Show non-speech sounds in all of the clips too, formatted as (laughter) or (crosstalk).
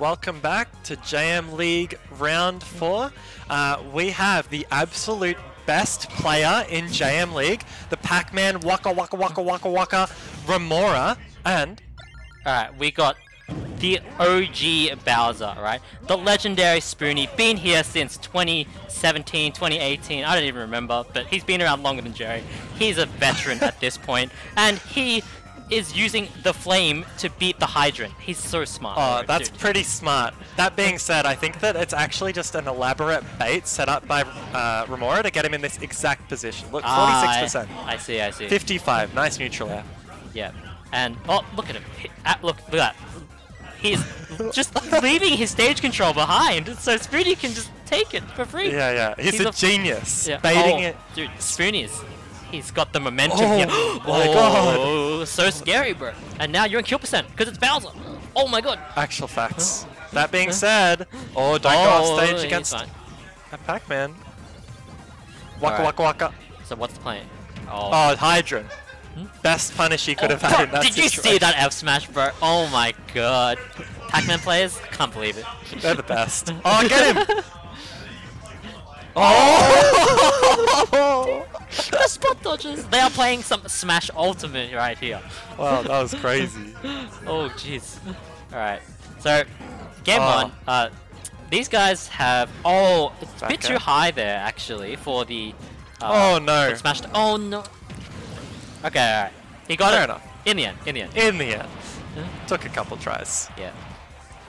welcome back to JM League Round 4. Uh, we have the absolute best player in JM League, the Pac-Man Waka Waka Waka Waka Waka Remora, and Alright, we got the OG Bowser, right? The legendary Spoonie, been here since 2017, 2018, I don't even remember, but he's been around longer than Jerry. He's a veteran at this point, and he is using the flame to beat the hydrant. He's so smart. oh, that's dude. pretty smart. That being said, I think that it's actually just an elaborate bait set up by uh, Remora to get him in this exact position. Look, 46%. Ah, I, see, I see. 55, nice neutral air. Yeah. And oh, look at him. He, ah, look, look at that. He's (laughs) just leaving his stage control behind, so Spoonie can just take it for free. Yeah, yeah. He's, He's a, a- genius. Yeah. Baiting oh, it. Dude, Spoonie is. He's got the momentum Oh here. (gasps) my god. Oh, so scary, bro. And now you're in kill percent because it's Bowser. Oh my god. Actual facts. That being said, oh, don't go oh, off stage against a Pac-Man. Waka Alright. waka waka. So what's the plan? Oh. Oh, Hydra. Hmm? Best punish you could Oh, have had bro, in that Did you see that F smash, bro? Oh my god. Pac-Man players, can't believe it. They're the best. (laughs) Oh, get him! (laughs) Oh! (laughs) (laughs) the spot dodges. They are playing some Smash Ultimate right here. wow, that was crazy. (laughs) Oh jeez. All right. So, game Oh. one. Uh, these guys have. Oh, it's a bit Back too high there actually for the. Uh, Oh no. for Smashed. Oh no. Okay, all right. He got Fair it. enough. In the end. In the end. In the end. Took a couple tries. Yeah.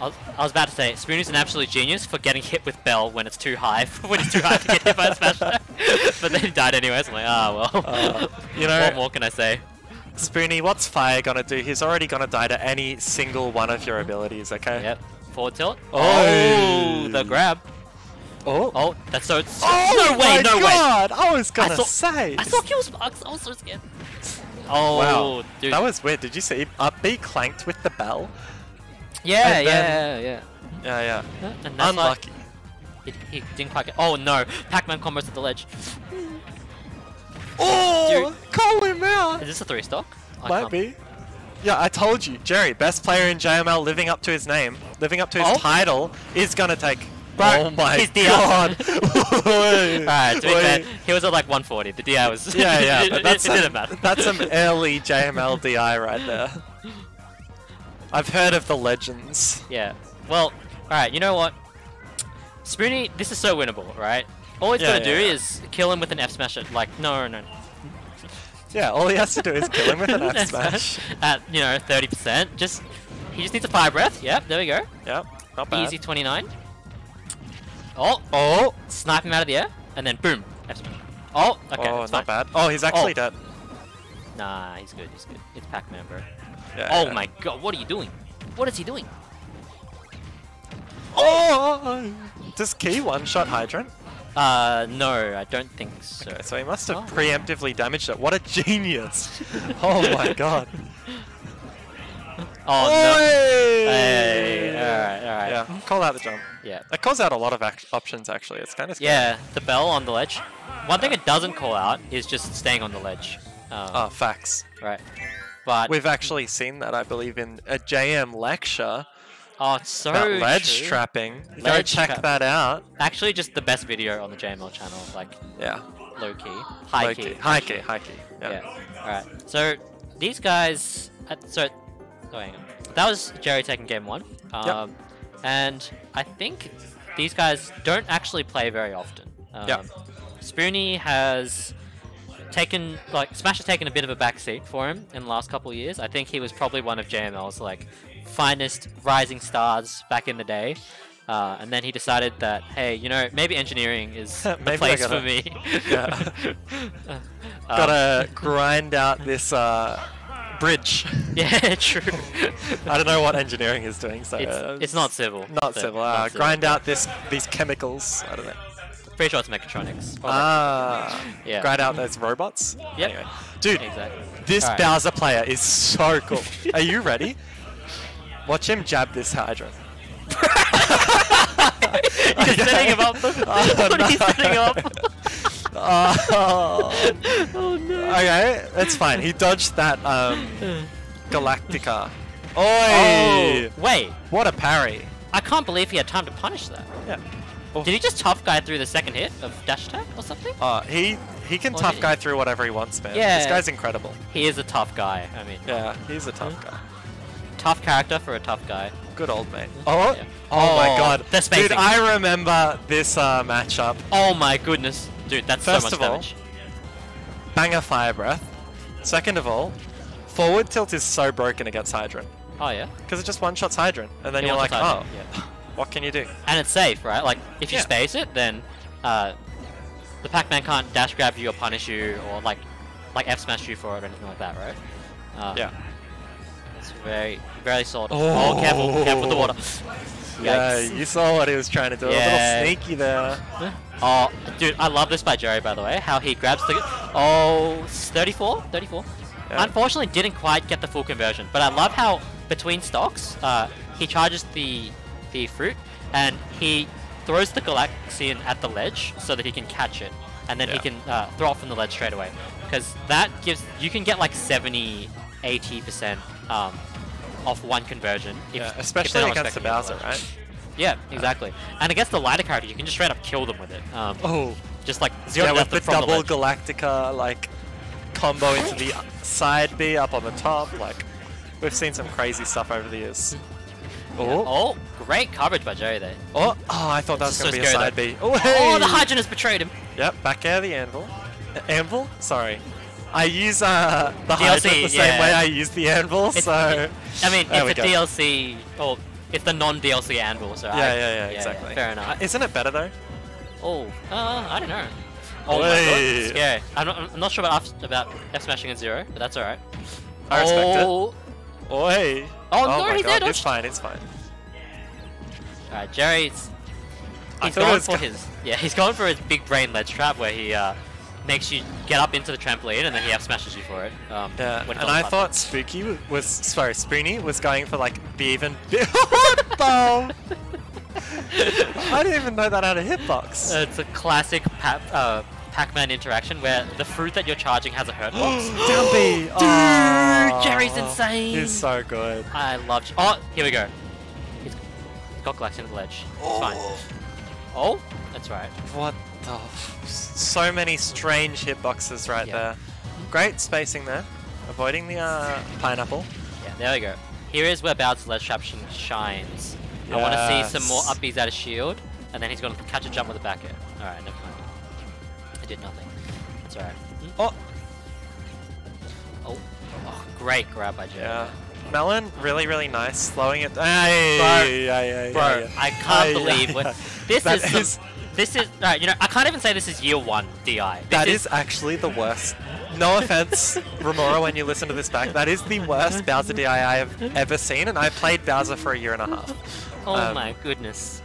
I was, I was about to say, Spoonie's an absolute genius for getting hit with Bell when it's too high, (laughs) when it's too high to get hit by a smash. (laughs) but then he died anyways. I'm like, ah well. Uh, you know- what more can I say? Spoonie, what's Fire gonna do? He's already gonna die to any single one of your abilities, okay? Yep. Forward tilt. Oh. Oh, the grab. Oh, Oh, that's so. so Oh no way! No way! god! I was gonna thought- say. I saw kill sparks. I was so scared. Oh, Wow, dude. that was weird. Did you see up B clanked with the bell? Yeah, yeah, then- yeah. Yeah, yeah. And that's Unlucky. Like, he, he didn't quite get. Oh no! Pac-Man combos at the ledge. Oh, call him out. Is this a three stock? I Might can't- be. Yeah, I told you, Jerry, best player in JML, living up to his name, living up to his Oh. title, is gonna take. Bro, oh my he's DI. god! (laughs) Alright, to be fair, he was at like 140. The DI was. Yeah, yeah, it, but (laughs) it- that's it some, didn't matter. that's some early JML DI right there. I've heard of the legends. Yeah. Well, alright, you know what? Spoonie, this is so winnable, right? All he's Yeah, gotta yeah, do yeah. is kill him with an F smash. It like no, no. no. Yeah, all he has to do is kill him with an (laughs) F smash. At you know 30%. Just he just needs a fire breath. Yep, there we go. Yep, not bad. Easy 29. Oh, Oh, snipe him out of the air, and then boom. F smash. Oh, okay. oh, it's not fine. bad. Oh, he's actually Oh. dead. Nah, he's good. He's good. It's Pac-Man, bro. Yeah, Oh yeah. my god, what are you doing? What is he doing? Oh! Does Key one shot Hydrant? Uh, no, I don't think so. Okay, so he must have Oh. preemptively damaged it. What a genius! (laughs) oh my god. Oh no. Hey, alright, alright. Yeah, call out the jump. Yeah. It calls out a lot of options actually. It's kind of scary. Yeah, the bell on the ledge. One thing it doesn't call out is just staying on the ledge. Um, Oh, facts. Right. But We've actually seen that, I believe, in a JM lecture oh, it's so about ledge true. trapping. Go check trap. that out. Actually, just the best video on the JML channel, like Yeah. low key, high Low key, High key. High key. Yeah. Yeah. All right. So these guys. Uh, so, oh, hang on. That was Jerry taking game one. Um, And I think these guys don't actually play very often. Um, Yep. Spoonie has taken like Smash has taken a bit of a backseat for him in the last couple of years. I think he was probably one of JML's like finest rising stars back in the day. Uh, and then he decided that, hey, you know, maybe engineering is (laughs) the place gotta- for me. (laughs) Yeah. (laughs) Um, Gotta grind out this uh, bridge. Yeah, true. I don't know what engineering is doing, so It's, uh, it's not civil. not civil. not Uh, civil. grind out this these chemicals. I don't know. Pretty sure it's mechatronics. Ah, Yeah. grind out those robots. Yep. Anyway. dude, Exactly. this Alright. Bowser player is so cool. Are you ready? Watch him jab this hydrant. (laughs) He's setting him up. (laughs) Oh, (laughs) what are you no. setting up? Oh. oh no. okay, that's fine. He dodged that um, Galaxian. Oi! Oh, wait. What a parry. I can't believe he had time to punish that. Yeah. Oh, Did he just tough guy through the second hit of dash attack or something? uh, he he can Or tough he- guy through whatever he wants, man. Yeah. This guy's incredible. He is a tough guy. I mean, Yeah, he's a tough Hmm? guy. tough character for a tough guy. Good old mate. Oh, Yeah. oh my Oh, god. the spacing. Dude, I remember this uh, matchup. Oh my goodness, dude, that's First so much of all, damage. Banger fire breath. Second of all, forward tilt is so broken against Hydrant. Oh yeah, Because it just one-shots Hydrant. And then He you're like, oh, Hydrant, what can you do? and it's safe, right? Like if you Yeah. space it, then uh, the Pac-Man can't dash grab you or punish you or like like F smash you for it or anything like that, right? Uh, Yeah. It's very very solid. Oh. Oh, careful, careful with the water. (laughs) Yeah, you saw what he was trying to do. A Yeah. little sneaky there. (laughs) Oh, dude, I love this by Jerry, by the way. How he grabs the... Oh, 34? 34? Yeah. Unfortunately, didn't quite get the full conversion. But I love how, between stocks, uh, he charges the the fruit, and he throws the Galaxian at the ledge so that he can catch it. And then he can uh, throw off from the ledge straight away. Because that gives... You can get like 70, 80% um, off one conversion. If, Yeah, if especially not against the Bowser, right? Yeah, exactly. And against the lighter character, you can just straight up kill them with it. Um, Oh, just like zero yeah, with the double ledge. Galaxian like combo into the side B up on the top. Like, we've seen some crazy stuff over the years. Yeah. Oh, Oh, great coverage by Jerry there. oh, oh, I thought that was gonna so be a side. B. Oh, Oh, the hey! Hydrogen has betrayed him. Yep, back air the anvil. Uh, anvil? Sorry. I use uh, the DLC, the same way I use the anvil, It's- so... (laughs) I mean, it's a go. DLC, or it's the non-DLC anvil, so Yeah, I, yeah, yeah, exactly. fair enough. Uh, isn't it better though? oh, uh, I don't know. Oh my god, scary. I'm not, I'm not sure about F, about F smashing at zero, but that's alright. I respect it. oh. Oh, hey! Oh, no, he's god, there, it's fine, it's fine. Alright, Jerry's. He's going for his. Yeah, (laughs) he's going for his big brain ledge trap where he uh, makes you get up into the trampoline and then he F smashes you for it. Um, Yeah, when and I thought Spooky was, sorry, Spoonie was going for like be even. (laughs) (laughs) what the? I didn't even know that had a hitbox. platform. It's a classic uh, Pac-Man interaction where the fruit that you're charging has a hurt box. (gasps) (gasps) Down B. Dude, Aw. Jerry's insane. He's so good. I love. J- Oh, here we go. He's he's got Galaxian at the ledge. It's fine. Oh, that's right. What the? F- so many strange hitboxes right Yeah. there. Great spacing there. Avoiding the uh, pineapple. Yeah, there we go. Here is where Bowser's ledge trap sh- shines. I want to see some more Yes. up Bs out of shield, and then he's going to catch a jump with a back air. Alright, never mind. I did nothing. That's alright. Oh, Oh, oh, great grab by Jerry. yeah. Melon, really, really nice. Slowing it. Hey, Bro, Bro. I can't believe what (laughs) this That is. some- is- this is alright. You know, I can't even say this is year one DI. This That is actually the worst. No offense, Remora, when you listen to this back, that is the worst Bowser DI I have ever seen, and I played Bowser for a year and a half. Oh um, my goodness.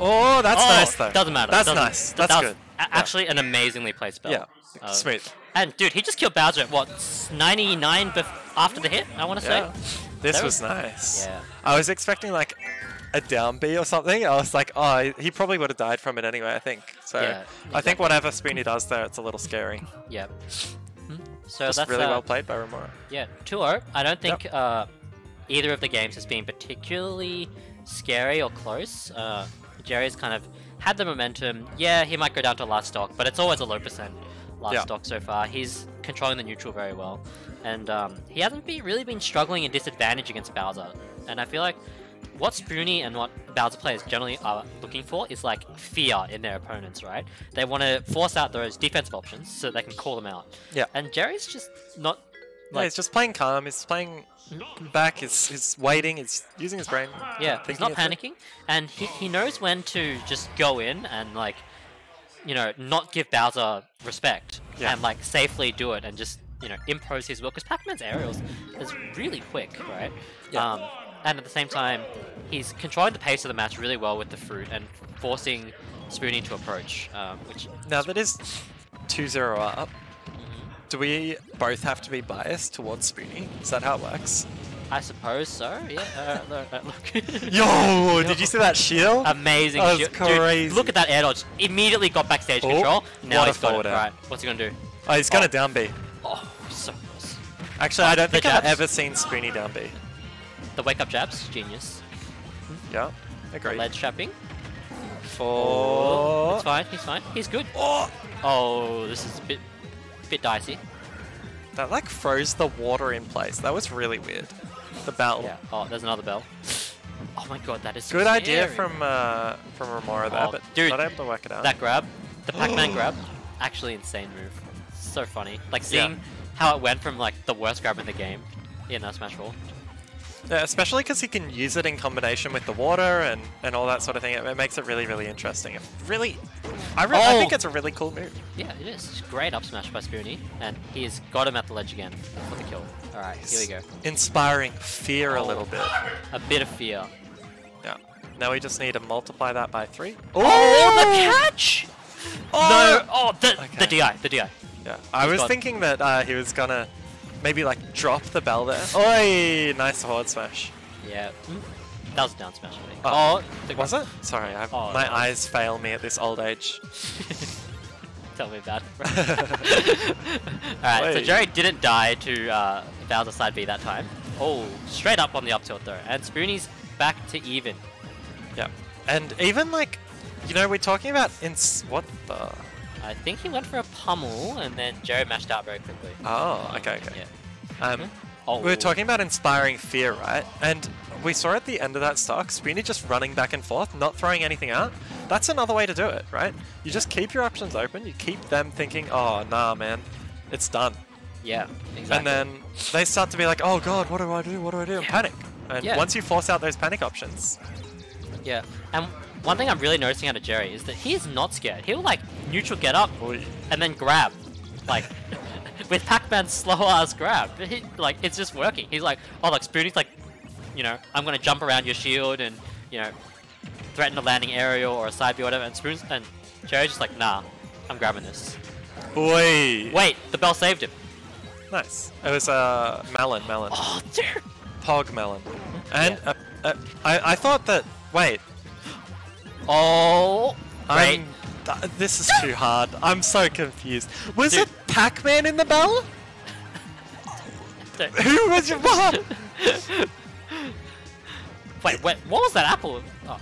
Oh, that's oh, nice though. Doesn't matter. That's doesn't- nice. that That's was good. Actually, an amazingly played spell. Yeah, Uh, smooth. And dude, he just killed Bowser at what 99 bef- after the hit. I want to Yeah. say. This was was- nice. Yeah. I was expecting like a down B or something. I was like, oh, he probably would have died from it anyway. I think. So Yeah, I think whatever Spoonie does there, it's a little scary. Yep. Hmm. So Just that's really uh, well played by Remora. Yeah, 2-0. I don't think uh, either of the games has been particularly scary or close. Uh, Jerry's kind of had the momentum. Yeah, he might go down to last stock, but it's always a low percent last Yeah. stock so far. He's controlling the neutral very well, and um, he hasn't really been struggling in disadvantage against Bowser. And I feel like what Spoonie and what Bowser players generally are looking for is like fear in their opponents, right? They want to force out those defensive options so they can call them out. Yeah. And Jerry's just not Yeah, like he's just playing calm. He's playing back. He's, he's waiting. He's using his brain. Yeah, he's not it panicking, and he, he knows when to just go in and like, you know, not give Bowser respect Yeah. and like safely do it and just you know impose his will because Pac-Man's aerials is really quick, right? Yeah. Um, and at the same time, he's controlling the pace of the match really well with the fruit and forcing Spoonie to approach, um, which Now that is 2-0 up. Do we both have to be biased towards Spoonie? Is that how it works? I suppose so. Yeah. Uh, (laughs) look, uh, look. Yo, did you see that shield? Amazing That was shield. crazy. Dude, look at that air dodge. Immediately got backstage Oh, control. Now he's got it. Right. What's he gonna do? oh, he's gonna Oh. down B. Oh, so close. Actually, I don't think I've ever seen Spoonie down B. The wake up jabs, genius. Yeah. Agreed. ledge trapping. For It's fine. He's fine. He's good. oh, Oh, this is a bit, bit dicey. that like froze the water in place. That was really weird. The bell. Yeah. Oh, there's another bell. (gasps) Oh my god, that is so Good idea from uh, from Remora there, Oh, but dude, not able to work it out. that grab, the Pac-Man (gasps) grab, actually insane move. So funny. Like Yeah. seeing how it went from like the worst grab in the game in uh, Smash Ball. Yeah, especially because he can use it in combination with the water and, and all that sort of thing. It, it makes it really, really interesting. It really, I, re- I Oh. think it's a really cool move. Yeah, it is. It's great up smash by Spoonie, and he has got him at the ledge again for the kill. All right, here we go. Inspiring fear a Oh. little bit. A bit of fear. Yeah. Now we just need to multiply that by three. Oh, the catch! Oh! No! Oh, the, the DI, the DI. Yeah. I He's was got- thinking that uh, he was gonna maybe like drop the bell there. Oi! Nice forward smash. Yeah. Mm. That was a down smash for me. Oh. Oh, Was it? Sorry, I, Oh, my no. eyes fail me at this old age. (laughs) Tell me about it. (laughs) Alright, so Jerry didn't die to uh, Bowser side B that time. Oh, straight up on the up tilt though. And Spoonie's back to even. Yeah. And even like, you know, we're talking about ins. What the? I think he went for a pummel and then Joe mashed out very quickly. Oh, okay, okay. Yeah. Um, Oh, we were talking about inspiring fear, right? And we saw at the end of that stock, Spoonie just running back and forth, not throwing anything out. That's another way to do it, right? You just keep your options open. You keep them thinking, oh, nah, man, it's done. Yeah, exactly. And then they start to be like, oh god, what do I do? What do I do? And Yeah. panic. And Yeah. once you force out those panic options, Yeah, and one thing I'm really noticing out of Jerry is that he is not scared. He'll like neutral get up and then grab, like (laughs) with Pac-Man's slow ass grab. But he, like it's just working. He's like, oh look, Spoonie's like, you know, I'm gonna jump around your shield and you know, threaten a landing aerial or a side B or whatever. And Spoon's and Jerry's just like, nah, I'm grabbing this. Boy. Wait, the bell saved him. Nice. It was uh, melon, melon. Oh, (laughs) dude. Pog melon. And Yeah. uh, uh, I, I thought that, wait, Oh. I'm, th- this is too hard. I'm so confused. Was Dude. it Pac-Man in the bell? (laughs) Who was your mom? Wait, wait, what was that apple? Oh.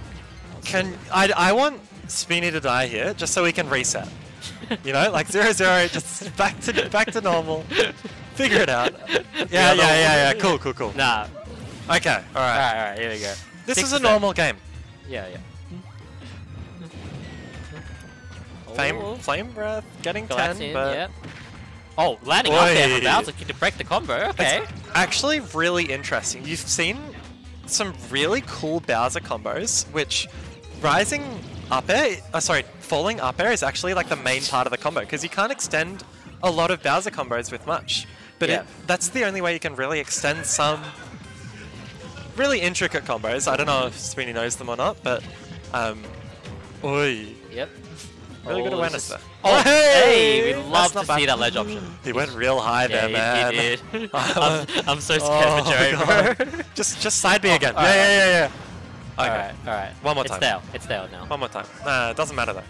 Can I? I want Spoonie to die here, just so we can reset. You know, like zero zero, just back to back to normal. Figure it out. (laughs) Yeah, yeah, no. yeah, yeah. Cool, cool, cool. Nah. Okay, all right. Alright, alright, here we go. This is a normal game. Yeah, yeah. Flame, flame breath, getting ten, in, but yeah. Oh, landing up there for Bowser to break the combo. Okay. It's actually really interesting. You've seen some really cool Bowser combos, which rising up air, uh, sorry, falling up air is actually like the main part of the combo because you can't extend a lot of Bowser combos with much. But Yeah. it, that's the only way you can really extend some really intricate combos. I don't know if Sweeney knows them or not, but um, oi, Yep. Really good Oh, awareness this there. is- Oh, hey, we That's love to bad. see that ledge option. He went real high there, yeah, man. he, he did. (laughs) (laughs) I'm, I'm so scared Oh, for Jerry, bro. just, just side B Oh, again. alright. Yeah, yeah, yeah, yeah. Okay. Alright, alright. One more time. it's time. It's stale now. One more time. Nah, it doesn't matter though.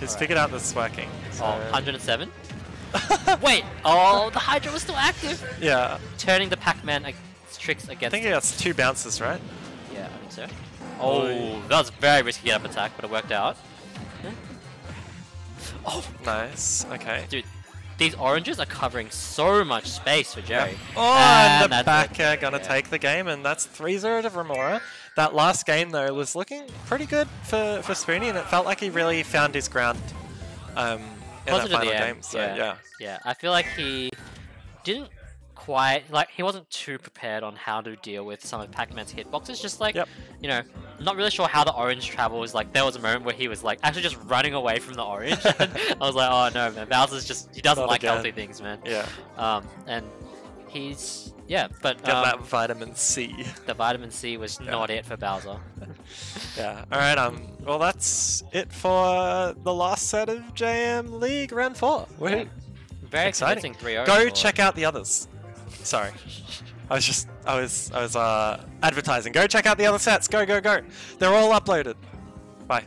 He's Alright. figured out this is working. So... Oh, 107? (laughs) Wait! Oh, the Hydra was still active! Yeah. Turning the Pac-Man tricks tricks I think he got two bounces, right? Yeah, I think so. Oh, that was very risky up attack, but it worked out. Oh, Nice. Okay. dude, these oranges are covering so much space for Jerry. Oh, and, the that's back air gonna Yeah. take the game, and that's 3-0 to Remora. That last game, though, was looking pretty good for, for Spoonie, and it felt like he really found his ground um, in Closer that final game. So, yeah. yeah. yeah, I feel like he didn't quite like he wasn't too prepared on how to deal with some of Pac-Man's hitboxes. Just like Yep. you know, not really sure how the orange travels. Like there was a moment where he was like actually just running away from the orange. (laughs) I was like, oh no, man, Bowser's just he doesn't Not like again. healthy things, man. Yeah. Um, and he's yeah, but Get um, that vitamin C. the vitamin C was Yeah. not it for Bowser. (laughs) Yeah. All right. Um. Well, that's it for the last set of JM League Round Four. Woohoo! Very Exciting. convincing 3-0 Go check out the others. Sorry. I was just I was I was uh advertising. Go check out the other sets. Go go go. They're all uploaded. Bye.